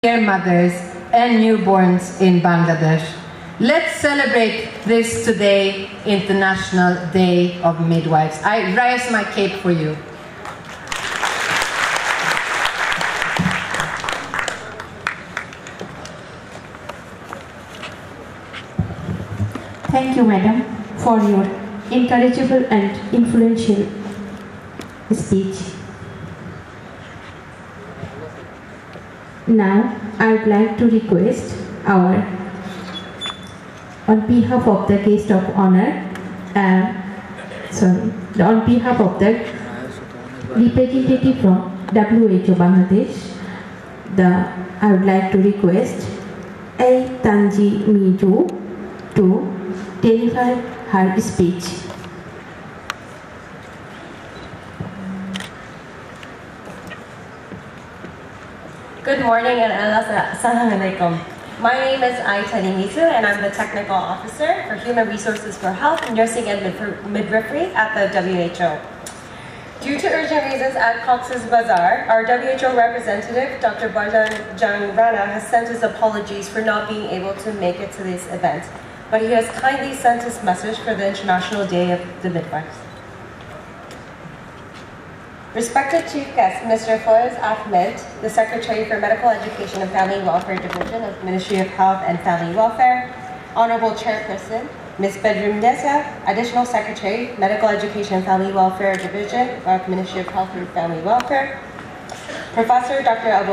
dear mothers and newborns in Bangladesh. Let's celebrate this today, International Day of Midwives. I raise my cape for you. Thank you, madam, for your encourageable and influential speech. Now, I would like to request our, on behalf of the guest of honor, uh, sorry, on behalf of the representative from WHO Bangladesh, the, I would like to request A. Tanji Miju to deliver her speech. Good morning and assalamualaikum. My name is Aitani Misu and I'm the Technical Officer for Human Resources for Health, Nursing and Midwifery at the WHO. Due to urgent reasons at Cox's Bazar, our WHO representative, Dr. Bajan Jang Rana, has sent his apologies for not being able to make it to this event, but he has kindly sent his message for the International Day of the Midwives. Respected Chief Guest, Mr. Foyez Ahmed, the Secretary for Medical Education and Family Welfare Division of Ministry of Health and Family Welfare, Honorable Chairperson, Ms. Bedroom Nessa, Additional Secretary, Medical Education and Family Welfare Division of Ministry of Health and Family Welfare, Professor Dr. Abu,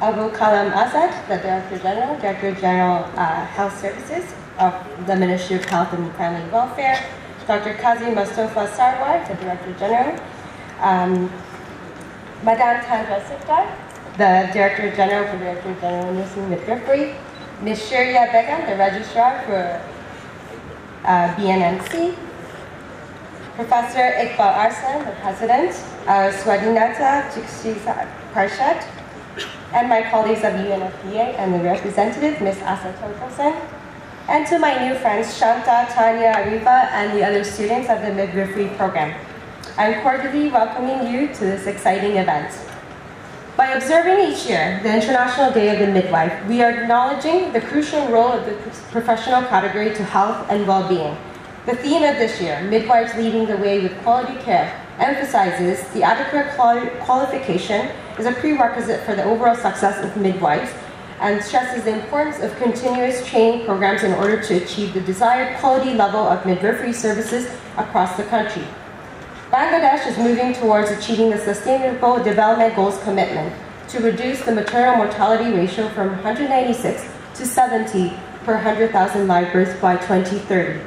Abu Kalam Azad, the Director General, Director General uh, Health Services of the Ministry of Health and Family Welfare, Dr. Kazi Mustafa Sarwar, the Director General, um, Madame Sittar, the Director General for Director General Nursing Midwifery, Ms. Sharia Begum, the Registrar for uh, BNNC, Professor Iqbal Arslan, the President of Swadhinata Chikshisa Parshad, and my colleagues of UNFPA and the representative, Ms. Asa Torkelson, and to my new friends, Shanta, Tanya, Arifa, and the other students of the midwifery program. I'm cordially welcoming you to this exciting event. By observing each year the International Day of the Midwife, we are acknowledging the crucial role of the professional category to health and well-being. The theme of this year, Midwives Leading the Way with Quality Care, emphasizes the adequate quali qualification is a prerequisite for the overall success of midwives and stresses the importance of continuous training programs in order to achieve the desired quality level of midwifery services across the country. Bangladesh is moving towards achieving the Sustainable Development Goals commitment to reduce the maternal mortality ratio from 196 to 70 per 100,000 live births by 2030.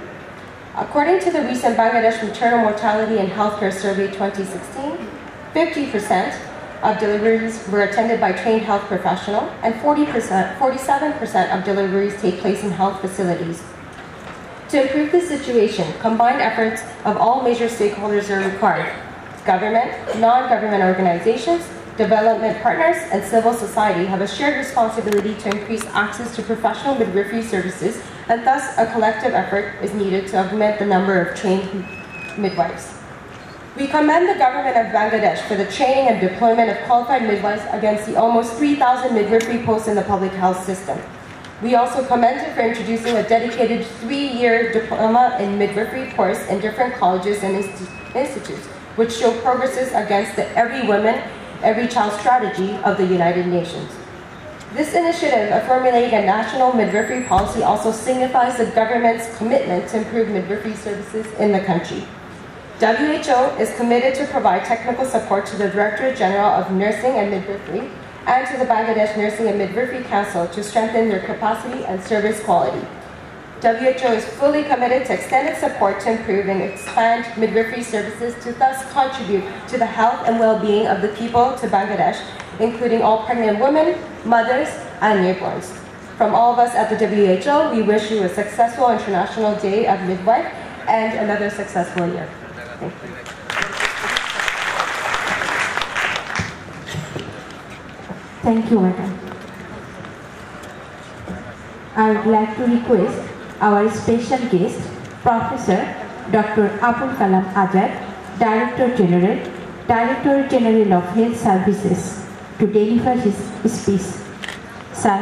According to the recent Bangladesh Maternal Mortality and Healthcare Survey 2016, 50% of deliveries were attended by trained health professionals, and 40%, 47% of deliveries take place in health facilities. To improve the situation, combined efforts of all major stakeholders are required. Government, non-government organizations, development partners, and civil society have a shared responsibility to increase access to professional midwifery services, and thus a collective effort is needed to augment the number of trained midwives. We commend the government of Bangladesh for the training and deployment of qualified midwives against the almost 3,000 midwifery posts in the public health system. We also commend it for introducing a dedicated three-year diploma in midwifery course in different colleges and institutes, which show progresses against the Every Woman, Every Child strategy of the United Nations. This initiative of formulating a national midwifery policy also signifies the government's commitment to improve midwifery services in the country. WHO is committed to provide technical support to the Director General of Nursing and Midwifery and to the Bangladesh Nursing and Midwifery Council to strengthen their capacity and service quality. WHO is fully committed to extend its support to improve and expand midwifery services to thus contribute to the health and well-being of the people to Bangladesh, including all pregnant women, mothers, and newborns. From all of us at the WHO, we wish you a successful International Day of Midwife and another successful year. Thank you. Thank you, madam. I would like to request our special guest, Professor Dr. Abul Kalam Azad, Director General, Director General of Health Services, to deliver his speech. Sir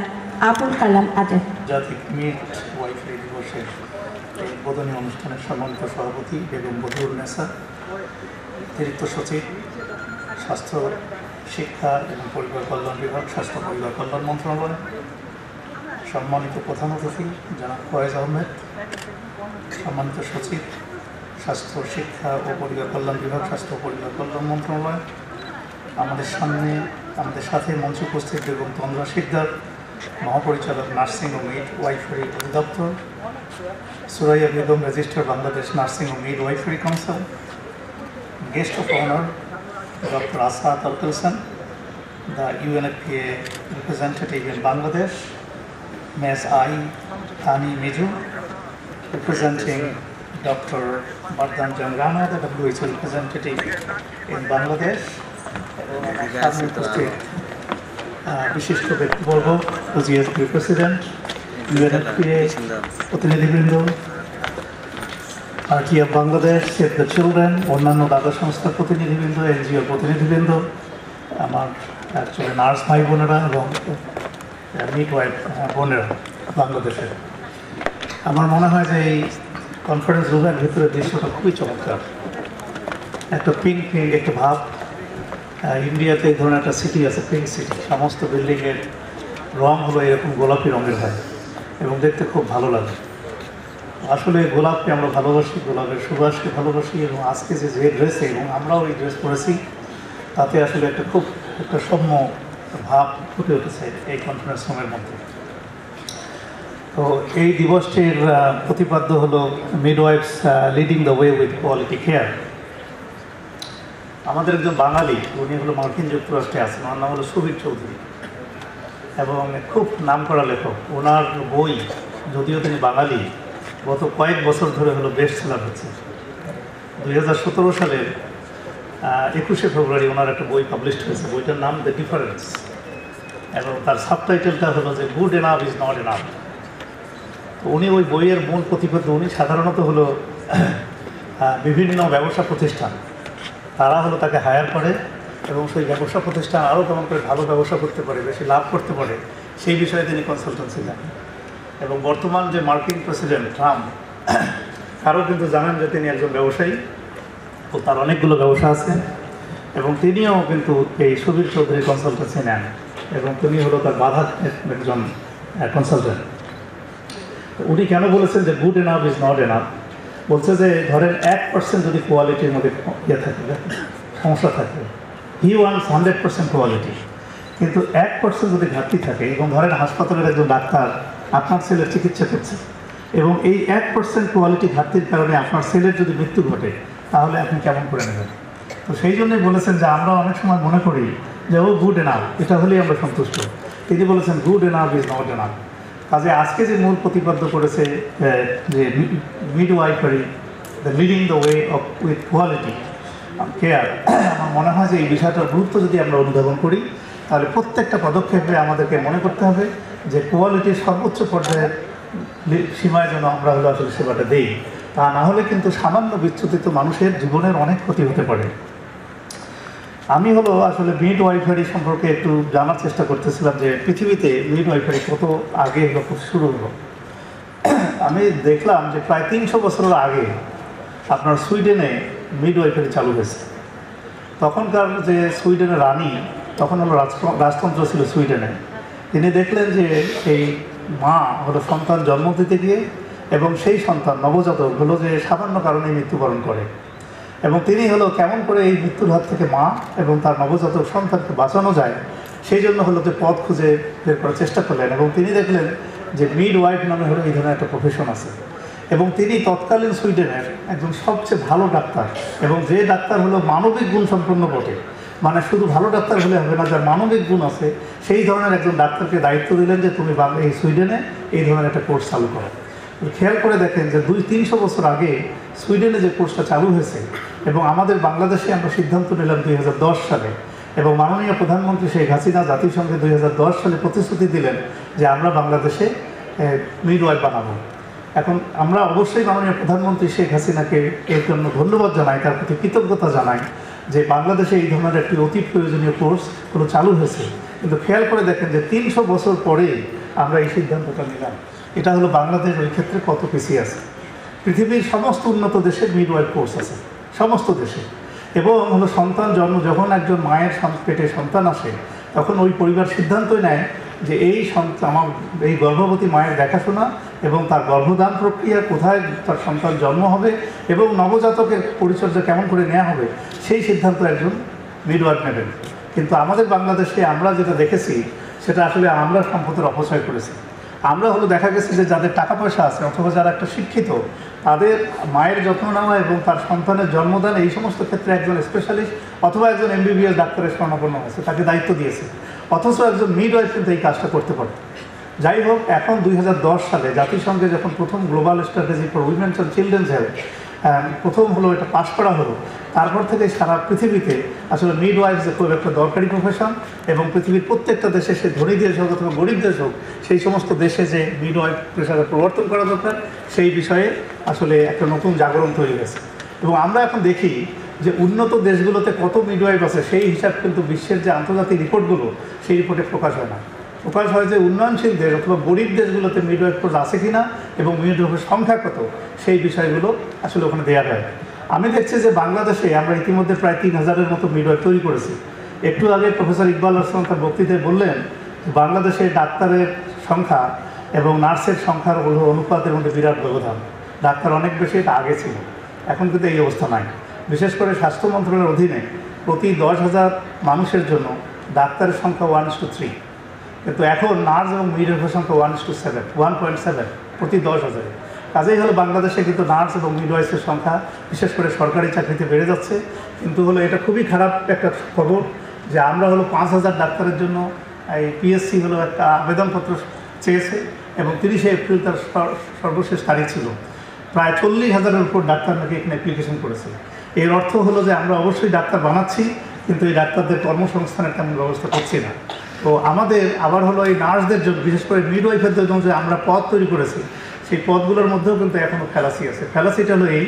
Abul Kalam Azad জাতিক meet অনুষ্ঠানের সম্মানিত সভাপতি বেগম বদিউল নেসা অতিরিক্ত সচিব স্বাস্থ্য শিক্ষা এবং পরিবার কল্যাণ বিভাগ, স্বাস্থ্য পরিবার কল্যাণ মন্ত্রণালয়। সম্মানিত প্রধান অতিথি, জনাব ফয়েজ আহমেদ। সম্মানিত সচিব, স্বাস্থ্য, শিক্ষা ও পরিবার কল্যাণ বিভাগ, স্বাস্থ্য পরিবার কল্যাণ মন্ত্রণালয়। আমাদের সামনে, আমাদের সাথে মঞ্চ উপস্থিত বেগম তন্দ্রা শিকদার, মহাপরিচালক নার্সিং ও মিড ওয়াইফারি অধিদপ্তর, Suraiya Begum registrar Bangladesh nursing O midwifery council, guest of honour doctor Asad আলকালসান the UNFPA representative in Bangladesh Ms. I. Thani Miju, representing Dr. Bardhan Jangrana, the WHO representative in Bangladesh. বিশিষ্ট ব্যক্তিবর্গ OGSP president UNFPA প্রতিনিধিবৃন্দ of Bangladesh save the children অন্যান্য দাদা সংস্থার প্রতিনিধিবৃন্দ NGO প্রতিনিধিবৃন্দ, আমার actually nurse ভাই বোনেরা এবং মিড ওয়াইফ বোনেরা বাংলাদেশের। আমার মনে হয় যে এই কনফারেন্স রুমের ভিতরে দৃশ্যটা খুবই চমৎকার। একটা পিঙ্ক পিঙ্ক একটা ভাব। ইন্ডিয়াতে এই ধরনের একটা সিটি আছে পিঙ্ক সিটি সমস্ত বিল্ডিংয়ের রং হলো এরকম গোলাপি রঙের হয় এবং দেখতে খুব ভালো লাগে। আসলে গোলাপকে আমরা ভালোবাসি, গোলাপের সুবাসকে ভালোবাসি এবং আজকে যে যে ড্রেসে এবং আমরাও এই ড্রেস পরেছি, তাতে আসলে একটা খুব একটা সৌম্য ভাব ফুটে উঠেছে এই কনফারেন্স রুমের মধ্যে। তো এই দিবসটির প্রতিপাদ্য হলো midwives leading the way with quality care আমাদের একজন বাঙালি, উনি হলো মার্কিন যুক্তরাষ্ট্রে আছেন, ওনার নাম হলো সুবীর চৌধুরী। এবং খুব নাম করা লেখক, ওনার বই, যদিও তিনি বাঙালি গত কয়েক বছর ধরে হলো বেস্ট সেলার হচ্ছে। দুই হাজার সতেরো সালের একুশে ফেব্রুয়ারি ওনার একটা বই পাবলিশ হয়েছে। বইটার নাম দ্য ডিফারেন্স এবং তার সাবটাইটেলটা হলো যে good enough is not enough তো উনি ওই বইয়ের মূল প্রতিপাদ্য, উনি সাধারণত হলো বিভিন্ন ব্যবসা প্রতিষ্ঠান। তারা হলো তাকে হায়ার করে এবং সেই ব্যবসা প্রতিষ্ঠান আরও কেমন করে ভালো ব্যবসা করতে পারে, বেশি লাভ করতে পারে, সেই বিষয়ে তিনি কনসালটেন্সি দেন এবং বর্তমান যে মার্কিন প্রেসিডেন্ট ট্রাম্প, তারও কিন্তু জানেন যে তিনি একজন ব্যবসায়ী ও তার অনেকগুলো ব্যবসা আছে এবং তিনিও কিন্তু এই সুবীর চৌধুরী কনসালটেন্সি নেন এবং তিনি হলো তার বাধা একজন কনসালটেন্ট উনি কেন বলেছেন যে good enough is not enough বলছে যে ধরেন এক পার্সেন্ট যদি কোয়ালিটির মধ্যে ইয়ে থাকে, সমস্যা থাকে he wants hundred percent quality কিন্তু এক পার্সেন্ট যদি ঘাটতি থাকে, এবং ধরেন হাসপাতালের একজন ডাক্তার আপনার ছেলের চিকিৎসা করছে। এবং এই এক পার্সেন্ট কোয়ালিটি ঘাটতির কারণে আপনার ছেলের যদি মৃত্যু ঘটে, তাহলে আপনি কেমন করে নেবেন? তো সেই জন্যই বলেছেন যে আমরা অনেক সময় মনে করি যে, ও গুড এনাফ এটা হলেই আমরা সন্তুষ্ট। তিনি বলেছেন good enough is not enough কাজে আজকে যে মূল প্রতিপাদ্য করেছে যে midwifery the leading the way of with quality care আমার মনে হয় যে এই বিষয়টার গুরুত্ব যদি আমরা অনুধাবন করি, তাহলে প্রত্যেকটা পদক্ষেপে আমাদেরকে মনে করতে হবে যে কোয়ালিটির সর্বোচ্চ পর্যায়ের সীমায় যেন আমরা হলো আসলে সেবাটা দেই, তা না হলে কিন্তু সামান্য বিচ্যুতিত মানুষের জীবনের অনেক ক্ষতি হতে পারে। আমি হলো আসলে মিড ওয়াইফারি সম্পর্কে একটু জানার চেষ্টা করতেছিলাম যে পৃথিবীতে মিড ওয়াইফারি কত আগে হলো শুরু হলো। আমি দেখলাম যে প্রায় তিনশো বছরের আগে আপনার সুইডেনে মিড ওয়াইফারি চালু হয়েছে। তখনকার যে সুইডেনের রানী, তখন হলো রাজ- রাজতন্ত্র ছিল সুইডেনে। তিনি দেখলেন যে এই মা হলো সন্তান জন্ম দিতে গিয়ে এবং সেই সন্তান নবজাতক হলো যে সামান্য কারণে মৃত্যুবরণ করে। এবং তিনি হলো কেমন করে এই মৃত্যুর হাত থেকে মা এবং তার নবজাতক সন্তানকে বাঁচানো যায়, সেই জন্য হলো যে পথ খুঁজে বের করার চেষ্টা করলেন এবং তিনি দেখলেন যে মিড ওয়াইফ নামে হলো এই ধরনের একটা প্রফেশন আছে। এবং তিনি তৎকালীন সুইডেনের একজন সবচেয়ে ভালো ডাক্তার এবং যে ডাক্তার হলো মানবিক গুণ সম্পন্ন বটে। মানে শুধু ভালো ডাক্তার হলে হবে না, যার মানবিক গুণ আছে, সেই ধরনের একজন ডাক্তারকে দায়িত্ব দিলেন যে তুমি বাংলা এই সুইডেনে এই ধরনের একটা কোর্স চালু করো। খেয়াল করে দেখেন যে দুই তিনশো বছর আগে সুইডেনে যে কোর্সটা চালু হয়েছে এবং আমাদের বাংলাদেশে আমরা সিদ্ধান্ত নিলাম দুই হাজার দশ সালে এবং মাননীয় প্রধানমন্ত্রী শেখ হাসিনা জাতিসংঘে দুই হাজার দশ সালে প্রতিশ্রুতি দিলেন যে আমরা বাংলাদেশে মিডওয়াইফ বানাবো। এখন আমরা অবশ্যই মাননীয় প্রধানমন্ত্রী শেখ হাসিনাকে এর জন্য ধন্যবাদ জানাই, তার প্রতি কৃতজ্ঞতা জানাই। যে বাংলাদেশে এই ধরনের একটি অতি প্রয়োজনীয় কোর্স কোনো চালু হয়েছে। কিন্তু খেয়াল করে দেখেন যে তিনশো বছর পরে আমরা এই সিদ্ধান্তটা নিলাম। এটা হলো বাংলাদেশ ওই ক্ষেত্রে কত পিছিয়ে আছে। পৃথিবীর সমস্ত উন্নত দেশে মিডওয়াইফ কোর্স আছে। সমস্ত দেশে। এবং হলো সন্তান জন্ম যখন একজন মায়ের পেটে সন্তান আসে, তখন ওই পরিবার সিদ্ধান্তই নেয় যে এই সন্তান, আমার এই গর্ভবতী মায়ের দেখাশোনা এবং তার গর্ভদান প্রক্রিয়া কোথায় তার সন্তান জন্ম হবে এবং নবজাতকের পরিচর্যা কেমন করে নেওয়া হবে, সেই সিদ্ধান্ত একজন মিডওয়াইফ নেবেন। কিন্তু আমাদের বাংলাদেশে আমরা যেটা দেখেছি, সেটা আসলে আমরা সম্পদের অপচয় করেছি। আমরা হলো দেখা গেছে যে যাদের টাকা পয়সা আছে অথবা যারা একটা শিক্ষিত, তাদের মায়ের যত্ন নেওয়া এবং তার সন্তানের জন্মদান এই সমস্ত ক্ষেত্রে একজন স্পেশালিস্ট অথবা একজন এমবিবিএস ডাক্তারের স্বর্ণাপন্ন হয়েছে তাকে দায়িত্ব দিয়েছে। অথচ একজন মিডওয়াইফ কিন্তু এই কাজটা করতে পারে। যাই হোক, এখন দুই হাজার দশ সালে জাতিসংঘে যখন প্রথম global strategy for women's and children's health প্রথম হলো এটা পাশ করা হলো, তারপর থেকে সারা পৃথিবীতে আসলে মিডওয়াইফ যে খুব একটা দরকারি প্রফেশন এবং পৃথিবীর প্রত্যেকটা দেশে সে ধনী দেশ হোক অথবা গরিব দেশ হোক, সেই সমস্ত দেশে যে মিডওয়াইফ পেশাকে প্রবর্তন করা দরকার, সেই বিষয়ে আসলে একটা নতুন জাগরণ তৈরি হয়েছে। এবং আমরা এখন দেখি যে উন্নত দেশগুলোতে কত মিডওয়াইফ আছে, সেই হিসাব কিন্তু বিশ্বের যে আন্তর্জাতিক রিপোর্টগুলো সেই রিপোর্টে প্রকাশ হয় না। প্রকাশ হয় যে উন্নয়নশীল দেশ অথবা গরিব দেশগুলোতে মিডওয়াইফ কোর্স আছে কিনা এবং মিডওয়াইফের সংখ্যা কত, সেই বিষয়গুলো আসলে ওখানে দেওয়া হয়। আমি দেখছি যে বাংলাদেশে আমরা ইতিমধ্যে প্রায় তিন হাজারের মতো মিডওয়াইফ তৈরি করেছি। একটু আগে প্রফেসর ইকবাল হাসান তার বক্তৃতায় বললেন, বাংলাদেশে ডাক্তারের সংখ্যা এবং নার্সের সংখ্যার অনুপাতের মধ্যে বিরাট ব্যবধান। ডাক্তার অনেক বেশি, এটা আগে ছিল। এখন কিন্তু এই অবস্থা নাই। বিশেষ করে স্বাস্থ্য মন্ত্রণালয়ের অধীনে প্রতি দশ হাজার মানুষের জন্য ডাক্তারের সংখ্যা ওয়ান টু থ্রি কিন্তু এখন নার্স এবং মিডওয়াইফের সংখ্যা one two seven one point seven প্রতি দশ হাজারে। কাজেই হলো বাংলাদেশে কিন্তু নার্স এবং মিডওয়াইফের সংখ্যা বিশেষ করে সরকারি চাকরিতে বেড়ে যাচ্ছে। কিন্তু হলো এটা খুবই খারাপ একটা খবর যে আমরা হলো পাঁচ হাজার ডাক্তারের জন্য এই পিএসসি হলো একটা আবেদনপত্র চেয়েছে এবং তিরিশে এপ্রিল তার সর্বশেষ তারিখ ছিল। প্রায় চল্লিশ হাজারের উপর ডাক্তার নাকি এখানে অ্যাপ্লিকেশন করেছে। এর অর্থ হলো যে আমরা অবশ্যই ডাক্তার বানাচ্ছি, কিন্তু এই ডাক্তারদের কর্মসংস্থানের তেমন ব্যবস্থা করছি না। তো আমাদের আবার হলো এই নার্সদের জন্য, বিশেষ করে মিডওয়াইফের জন্য যে আমরা পদ তৈরি করেছি, সেই পদগুলোর মধ্যেও কিন্তু এখনও ফ্যালাসি আছে। ফ্যালাসিটা হলো এই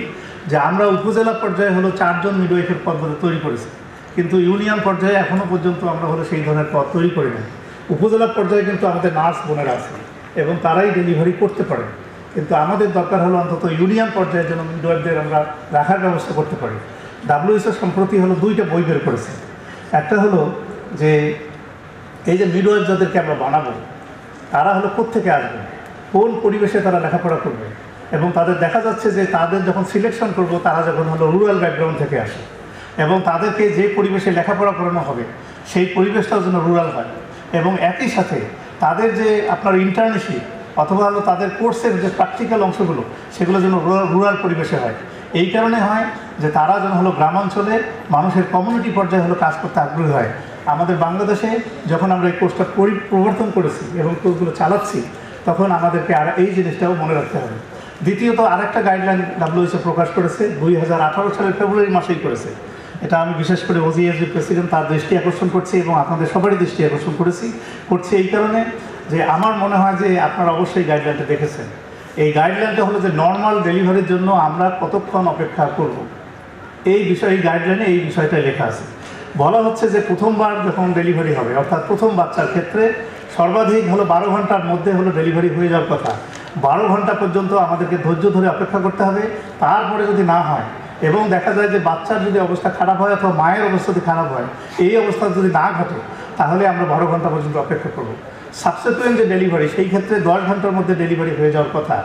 যে আমরা উপজেলা পর্যায়ে হলো চারজন মিডওয়াইফের পদ বোধহয় তৈরি করেছি। কিন্তু ইউনিয়ন পর্যায়ে এখনও পর্যন্ত আমরা হলো সেই ধরনের পদ তৈরি করি না উপজেলা পর্যায়ে কিন্তু আমাদের নার্স বোনেরা আছে এবং তারাই ডেলিভারি করতে পারে। কিন্তু আমাদের দরকার হলো অন্তত ইউনিয়ন পর্যায়ে যেন মিডওয়াইফদের আমরা রাখার ব্যবস্থা করতে পারি। ডাব্লিউএসও সম্প্রতি হলো দুইটা বই বের করেছে। একটা হলো যে এই যে মিডওয়াইফ যাদেরকে আমরা বানাবো, তারা হলো কোত্থেকে আসবে? কোন পরিবেশে তারা লেখাপড়া করবে? এবং তাদের দেখা যাচ্ছে যে তাদের যখন সিলেকশন করব, তারা যখন হলো রুরাল ব্যাকগ্রাউন্ড থেকে আসে। এবং তাদেরকে যে পরিবেশে লেখাপড়া করানো হবে, সেই পরিবেশটাও যেন রুরাল হয়। এবং একই সাথে তাদের যে আপনার ইন্টার্নশিপ অথবা হলো তাদের কোর্সের যে প্র্যাকটিক্যাল অংশগুলো, সেগুলো যেন রুরাল পরিবেশে হয়। এই কারণে হয় যে তারা যেন হলো গ্রামাঞ্চলে মানুষের কমিউনিটি পর্যায়ে হলো কাজ করতে আগ্রহী হয়। আমাদের বাংলাদেশে যখন আমরা এই কোর্সটা পরি, প্রবর্তন করেছি এবং কোর্সগুলো চালাচ্ছি, তখন আমাদেরকে আর এই জিনিসটাও মনে রাখতে হবে। দ্বিতীয়ত আরেকটা গাইডলাইন ডাব্লিউএসএ প্রকাশ করেছে, দুই হাজার আঠারো সালের ফেব্রুয়ারি মাসেই করেছে। এটা আমি বিশেষ করে ওজিএসবি প্রেসিডেন্ট তার দৃষ্টি আকর্ষণ করছি এবং আপনাদের সবারই দৃষ্টি আকর্ষণ করেছি, করছি এই কারণে যে আমার মনে হয় যে আপনারা অবশ্যই গাইডলাইনটা দেখেছেন। এই গাইডলাইনটা হলো যে নর্মাল ডেলিভারির জন্য আমরা কতক্ষণ অপেক্ষা করব। এই বিষয়ে, এই গাইডলাইনে এই বিষয়টা লেখা আছে। বলা হচ্ছে যে প্রথমবার যখন ডেলিভারি হবে, অর্থাৎ প্রথম বাচ্চার ক্ষেত্রে সর্বাধিক হলো বারো ঘণ্টার মধ্যে হলো ডেলিভারি হয়ে যাওয়ার কথা। বারো ঘণ্টা পর্যন্ত আমাদেরকে ধৈর্য ধরে অপেক্ষা করতে হবে। তারপরে যদি না হয়, এবং দেখা যায় যে বাচ্চার যদি অবস্থা খারাপ হয় অথবা মায়ের অবস্থা যদি খারাপ হয়, এই অবস্থা যদি না ঘটে, তাহলে আমরা বারো ঘণ্টা পর্যন্ত অপেক্ষা করব। সাবসেকুয়েন্ট যে ডেলিভারি সেই ক্ষেত্রে দশ ঘণ্টার মধ্যে ডেলিভারি হয়ে যাওয়ার কথা।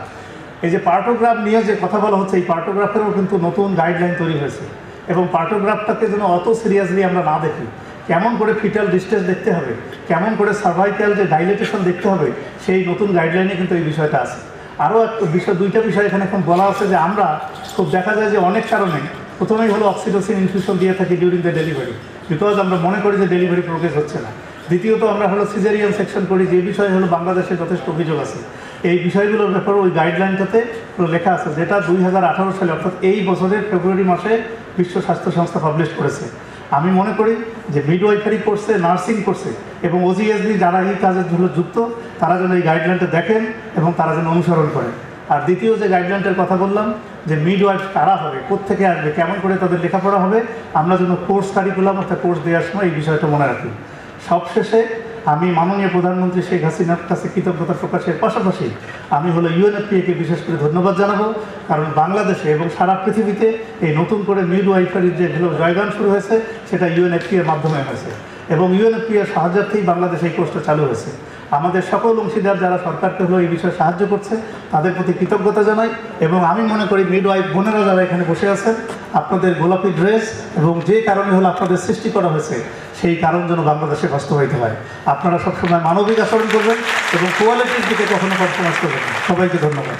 এই যে পার্টোগ্রাফ নিয়ে যে কথা বলা হচ্ছে, এই পার্টোগ্রাফেরও কিন্তু নতুন গাইডলাইন তৈরি হয়েছে। এবং পার্টোগ্রাফটাকে যেন অত সিরিয়াসলি আমরা না দেখি, কেমন করে ফিটাল ডিস্টেন্স দেখতে হবে, কেমন করে সার্ভাইকাল যে ডাইলেটেশন দেখতে হবে, সেই নতুন গাইডলাইনে কিন্তু এই বিষয়টা আছে। আরও একটা বিষয়, দুইটা বিষয় এখানে এখন বলা আছে যে আমরা খুব দেখা যায় যে অনেক কারণে প্রথমেই হলো অক্সিটোসিন ইনফিউশন দিয়ে থাকি ডিউরিং দ্য ডেলিভারি বিকজ আমরা মনে করি যে ডেলিভারি প্রোগ্রেস হচ্ছে না। দ্বিতীয়ত আমরা হলো সিজারিয়ান সেকশন করি, যে বিষয়ে হলো বাংলাদেশে যথেষ্ট অভিযোগ আছে। এই বিষয়গুলোর ব্যাপারে ওই গাইডলাইনটাতে লেখা আছে, যেটা দুই হাজার আঠারো সালে, অর্থাৎ এই বছরের ফেব্রুয়ারি মাসে বিশ্ব স্বাস্থ্য সংস্থা পাবলিশ করেছে। আমি মনে করি যে মিডওয়াইফারি কোর্সে নার্সিং কোর্সে এবং ওজিএসবি যারা এই কাজের জন্য যুক্ত, তারা যেন এই গাইডলাইনটা দেখেন এবং তারা যেন অনুসরণ করেন। আর দ্বিতীয় যে গাইডলাইনটার কথা বললাম, যে মিডওয়াইফ কারা হবে, কোত্থেকে আসবে, কেমন করে তাদের লেখাপড়া হবে, আমরা যেন কোর্স কারিকুলাম অর্থাৎ কোর্স দেওয়ার সময় এই বিষয়টা মনে রাখি। সবশেষে আমি মাননীয় প্রধানমন্ত্রী শেখ হাসিনার কাছে কৃতজ্ঞতা প্রকাশের পাশাপাশি আমি হলো ইউএনএফপিএকে বিশেষ করে ধন্যবাদ জানাব, কারণ বাংলাদেশে এবং সারা পৃথিবীতে এই নতুন করে মিড ওয়াইফারির যে জয়গান শুরু হয়েছে, সেটা ইউএনএফপি এর মাধ্যমে হয়েছে। এবং ইউএনএফপি এর সাহায্যার্থেই বাংলাদেশে এই কোর্সটা চালু হয়েছে। আমাদের সকল অংশীদার যারা সরকারকে হলো এই বিষয়ে সাহায্য করছে, তাদের প্রতি কৃতজ্ঞতা জানাই এবং আমি মনে করি মিড ওয়াইফ বোনেরা যারা এখানে বসে আছেন, আপনাদের গোলাপি ড্রেস এবং যে কারণে হলো আপনাদের সৃষ্টি করা হয়েছে, সেই কারণ যেন বাংলাদেশে বাস্তবায়িত হয়। আপনারা সবসময় মানবিক আচরণ করবেন এবং কোয়ালিটির দিকে কখনো কম্প্রোমাইজ করবেন সবাইকে ধন্যবাদ।